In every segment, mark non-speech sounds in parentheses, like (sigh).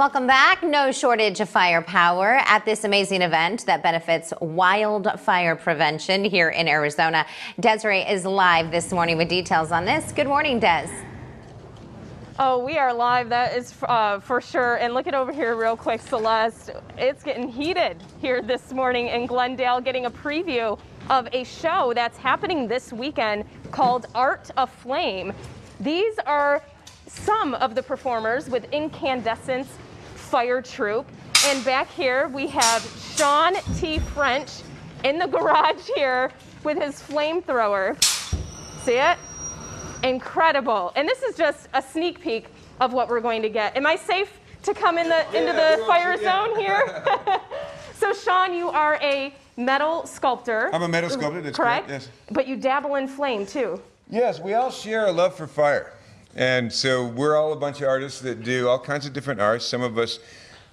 Welcome back. No shortage of firepower at this amazing event that benefits wildfire prevention here in Arizona. Desiree is live this morning with details on this. Good morning, Des. Oh, we are live. That is uh, for sure. And look at over here, real quick, Syleste. It's getting heated here this morning in Glendale, getting a preview of a show that's happening this weekend called Art Aflame. These are some of the performers with Incandescence fire troupe. And back here we have Sean T. French in the garage here with his flamethrower. See it? Incredible. And this is just a sneak peek of what we're going to get. Am I safe to come in the into Yeah, the fire yeah. zone here? (laughs) (laughs) so Sean, you are a metal sculptor. I'm a metal sculptor, that's correct. correct, yes. But you dabble in flame too. Yes, we all share a love for fire. And so we're all a bunch of artists that do all kinds of different arts. Some of us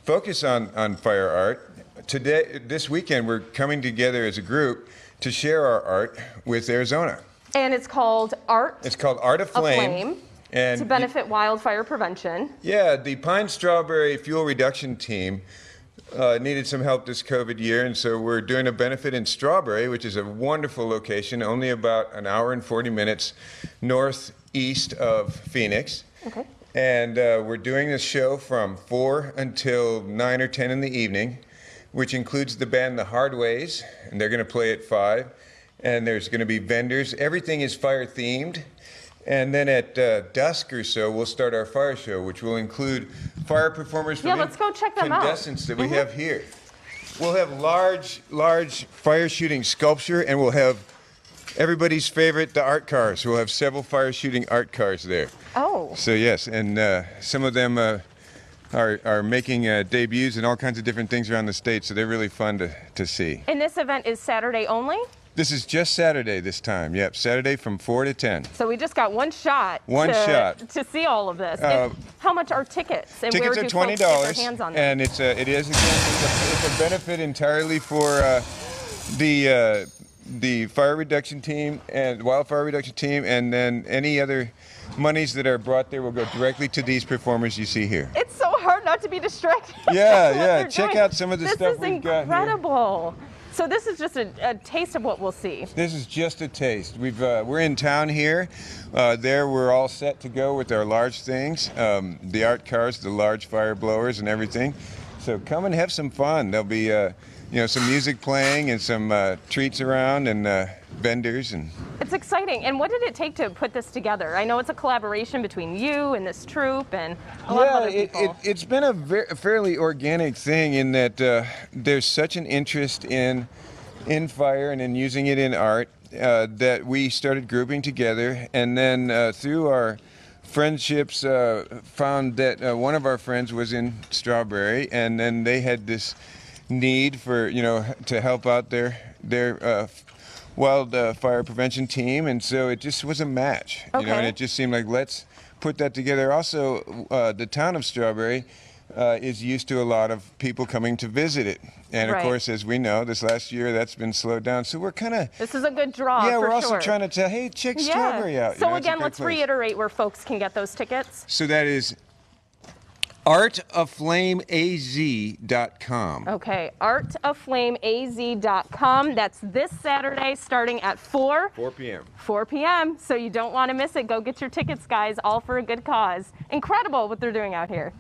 focus on, on fire art. Today, this weekend, we're coming together as a group to share our art with Arizona. And it's called Art It's called Art of Flame. Aflame And to benefit wildfire prevention. Yeah, the pine strawberry fuel reduction team uh, needed some help this COVID year, and so we're doing a benefit in Strawberry, which is a wonderful location, only about an hour and 40 minutes northeast of Phoenix. Okay. And uh, we're doing this show from 4 until 9 or 10 in the evening, which includes the band The Hardways, and they're going to play at 5. And there's going to be vendors. Everything is fire themed. And then at uh, dusk or so, we'll start our fire show, which will include fire performers from Yeah, let's go check them out. Mm-hmm. that we have here. We'll have large, large fire shooting sculpture, and we'll have everybody's favorite, the art cars. We'll have several fire shooting art cars there. Oh. So yes, and uh, some of them uh, are are making uh, debuts and all kinds of different things around the state. So they're really fun to, to see. And this event is Saturday only? This is just Saturday this time. Yep, Saturday from four to ten. So we just got one shot. One to, shot. to see all of this. Uh, how much are tickets? And Tickets where are do twenty folks get dollars, their hands on them? and it's a it is again it's a, it's a benefit entirely for uh, the uh, the fire reduction team and wildfire reduction team, and then any other monies that are brought there will go directly to these performers you see here. it's so hard not to be distracted. (laughs) Yeah, yeah. Check doing. out some of the this stuff we've got here. incredible. So this is just a, a taste of what we'll see. This is just a taste. We've uh, we're in town here. Uh, there, we're all set to go with our large things, um, the art cars, the large fire blowers, and everything. So come and have some fun. There'll be uh, you know some music playing and some uh, treats around and uh, vendors and. It's exciting. And what did it take to put this together? I know it's a collaboration between you and this troupe and a lot of other it, people. it, it's been a ver- fairly organic thing in that uh, there's such an interest in in fire and in using it in art uh, that we started grouping together, and then uh, through our friendships, uh, found that uh, one of our friends was in Strawberry, and then they had this need for you know to help out their their uh, wild uh, fire prevention team, and so it just was a match. You know, and it just seemed like let's put that together. Also, uh, the town of Strawberry uh, is used to a lot of people coming to visit it, and of course, as we know, this last year that's been slowed down. So we're kind of this is a good draw. yeah, we're also sure. trying to tell, hey, check Yeah. Strawberry out. You So know, again, let's place. reiterate where folks can get those tickets. So that is artaflameaz.com. Okay, artaflameaz.com. That's this Saturday starting at 4. 4 p.m. 4 p.m. So you don't want to miss it. Go get your tickets, guys, all for a good cause. Incredible what they're doing out here.